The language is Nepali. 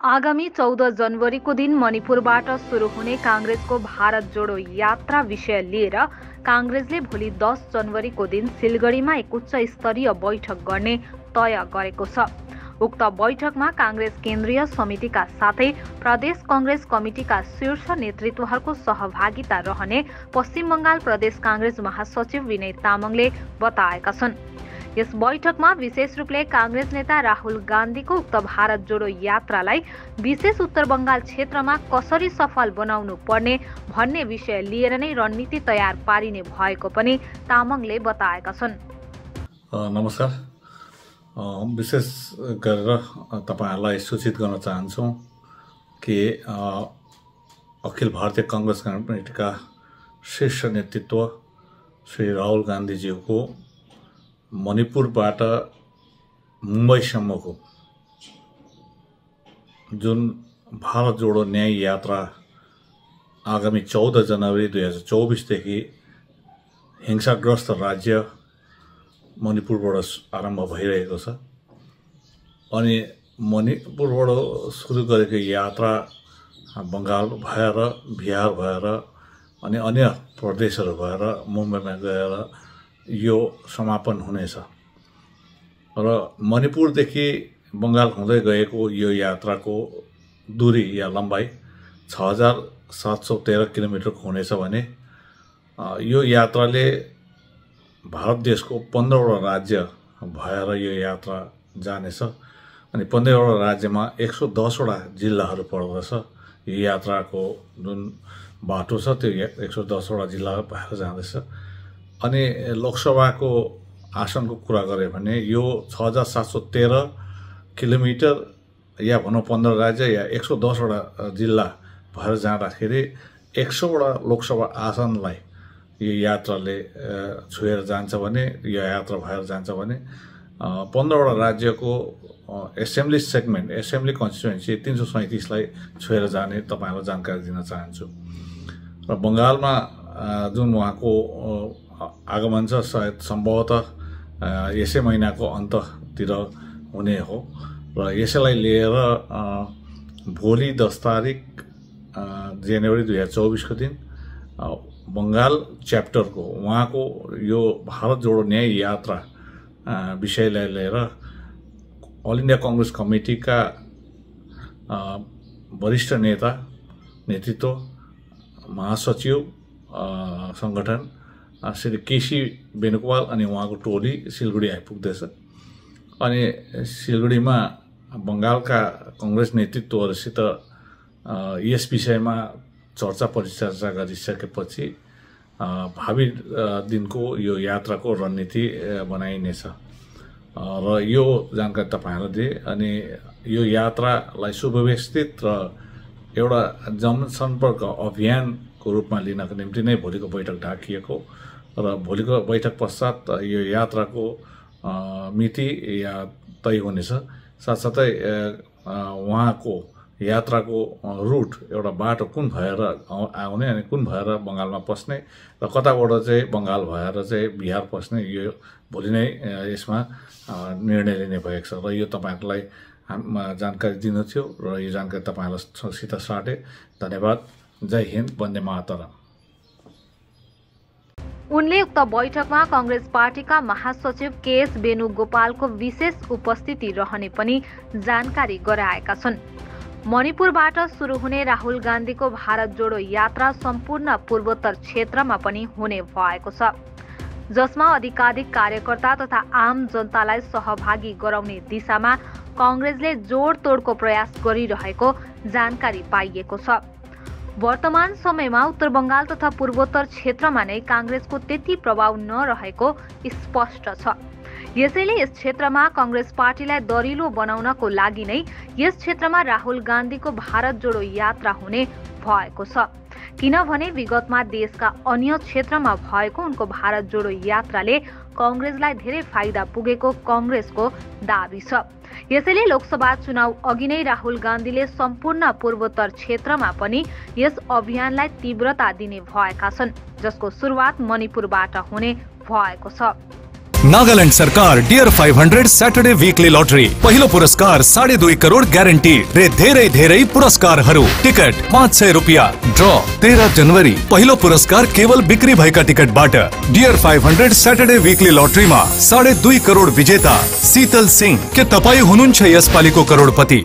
आगामी चौध जनवरीको दिन मणिपुरबाट सुरु हुने काङ्ग्रेसको भारत जोडो यात्रा विषय लिएर काङ्ग्रेसले भोलि दस जनवरीको दिन सिलगढीमा एक उच्च स्तरीय बैठक गर्ने तय गरेको छ। उक्त बैठकमा काङ्ग्रेस केन्द्रीय समितिका साथै प्रदेश कङ्ग्रेस कमिटिका शीर्ष नेतृत्वहरूको सहभागिता रहने पश्चिम बङ्गाल प्रदेश काङ्ग्रेस महासचिव विनय तामाङले बताएका छन्। यस बैठकमा विशेष रूपले काङ्ग्रेस नेता राहुल गान्धीको उक्त भारत जोडो यात्रालाई विशेष उत्तर बङ्गाल क्षेत्रमा कसरी सफल बनाउनु पर्ने भन्ने विषय लिएर नै रणनीति तयार पारिने भएको पनि तामाङले बताएका छन्। नमस्कार। विशेष गरेर तपाईँहरूलाई सूचित गर्न चाहन्छौँ कि अखिल भारतीय कङ्ग्रेस कमिटीका शीर्ष नेतृत्व श्री राहुल गान्धीज्यूको मणिपुरबाट मुम्बईसम्मको जुन भारत जोडो न्याय यात्रा आगामी चौध जनवरी दुई हजार चौबिसदेखि हिंसाग्रस्त राज्य मणिपुरबाट आरम्भ भइरहेको छ। अनि मणिपुरबाट सुरु गरेको यात्रा बङ्गाल भएर बिहार भएर अनि अन्य प्रदेशहरू भएर मुम्बईमा गएर यो समापन हुनेछ। र मणिपुरदेखि बङ्गाल हुँदै गएको यो यात्राको दूरी या लम्बाइ छ हजार सात सौ तेह्र किलोमिटरको हुनेछ भने यो यात्राले भारत देशको पन्ध्रवटा राज्य भएर यो यात्रा जानेछ अनि पन्ध्रवटा राज्यमा एक सौ दसवटा जिल्लाहरू पर्दछ। यो यात्राको जुन बाटो छ त्यो एक सौ दसवटा जिल्ला भएर जाँदैछ। अनि लोकसभाको आसनको कुरा गऱ्यो भने यो छ हजार सात सौ तेह्र किलोमिटर या भनौँ पन्ध्र राज्य या एक सौ दसवटा जिल्ला भएर जाँदाखेरि एक सौवटा लोकसभा आसनलाई यो यात्राले छोएर जान्छ भने यो यात्रा भएर जान्छ भने पन्ध्रवटा राज्यको एसेम्ब्ली सेगमेन्ट एसेम्ब्ली कन्स्टिट्युन्सी तिन सौ सैँतिसलाई छोएर जाने तपाईँहरूलाई जानकारी दिन चाहन्छु। र बङ्गालमा जुन उहाँको आगमन छ सायद सम्भवतः यसै महिनाको अन्ततिर हुने हो। र यसैलाई लिएर भोलि दस तारिक जनवरी दुई हजार चौबिसको दिन बङ्गाल च्याप्टरको उहाँको यो भारत जोडो न्याय यात्रा विषयलाई लिएर अल इन्डिया कङ्ग्रेस कमिटीका वरिष्ठ नेता नेतृत्व महासचिव सङ्गठन श्री केसी वेणुगोपाल अनि उहाँको टोली सिलगढी आइपुग्दैछ अनि सिलगढीमा बङ्गालका कङ्ग्रेस नेतृत्वहरूसित यस विषयमा चर्चा परिचर्चा गरिसकेपछि भावी दिनको यो यात्राको रणनीति बनाइनेछ र यो जानकारी तपाईँहरूलाई दिए अनि यो यात्रालाई सुव्यवस्थित र एउटा जनसम्पर्क अभियानको रूपमा लिनको निम्ति नै भोलिको बैठक ढाकिएको र भोलिको बैठक पश्चात यो यात्राको मिति या तय हुनेछ। साथसाथै उहाँको यात्राको रुट एउटा बाटो कुन भएर आउने अनि कुन भएर बङ्गालमा पस्ने र कताबाट चाहिँ बङ्गाल भएर चाहिँ बिहार पस्ने यो भोलि नै यसमा निर्णय लिने भएको छ। र यो तपाईँहरूलाई जानकारी दिनु थियो र यो जानकारी तपाईँहरूसित साटे। धन्यवाद। जय हिन्द वन्दे मातरम। उनले उक्त बैठकमा कङ्ग्रेस पार्टीका महासचिव केएस वेणुगोपालको विशेष उपस्थिति रहने पनि जानकारी गराएका छन्। मणिपुरबाट सुरु हुने राहुल गान्धीको भारत जोडो यात्रा सम्पूर्ण पूर्वोत्तर क्षेत्रमा पनि हुने भएको छ। जसमा अधिकाधिक कार्यकर्ता तथा आम जनतालाई सहभागी गराउने दिशामा कङ्ग्रेसले जोडतोडको प्रयास गरिरहेको जानकारी पाइएको छ। वर्तमान समयमा उत्तर बङ्गाल तथा पूर्वोत्तर क्षेत्रमा नै काङ्ग्रेसको त्यति प्रभाव नरहेको स्पष्ट छ। यसैले यस क्षेत्रमा कङ्ग्रेस पार्टीलाई दरिलो बनाउनको लागि नै यस क्षेत्रमा राहुल गान्धीको भारत जोडो यात्रा हुने भएको छ। किनभने विगतमा देशका अन्य क्षेत्रमा भएको उनको भारत जोडो यात्राले कङ्ग्रेसलाई धेरै फाइदा पुगेको कङ्ग्रेसको दावी छ। यसैले लोकसभा चुनाव अघि नै राहुल गान्धीले सम्पूर्ण पूर्वोत्तर क्षेत्रमा पनि यस अभियानलाई तीव्रता दिने भएका छन् जसको सुरुवात मणिपुरबाट हुने भएको छ। नागालैंड सरकार डियर 500 सैटरडे वीकली लॉटरी पहिलो पुरस्कार साढे दुई करोड ग्यारेन्टी रे धेरै धेरै पुरस्कारहरू टिकट पाँच सय रुपियाँ। ड्र तेरह जनवरी। पहिलो पुरस्कार केवल बिक्री भएका टिकटबाट डियर 500 सैटरडे वीकली लटरीमा साढे दुई करोड विजेता शीतल सिंह के तपाईँ हुनुहुन्छ यसपालिको करोडपति।